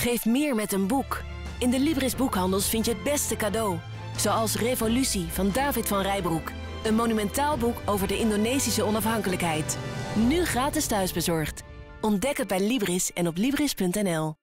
Geef meer met een boek. In de Libris boekhandels vind je het beste cadeau. Zoals Revolutie van David van Rijbroek. Een monumentaal boek over de Indonesische onafhankelijkheid. Nu gratis thuisbezorgd. Ontdek het bij Libris en op Libris.nl.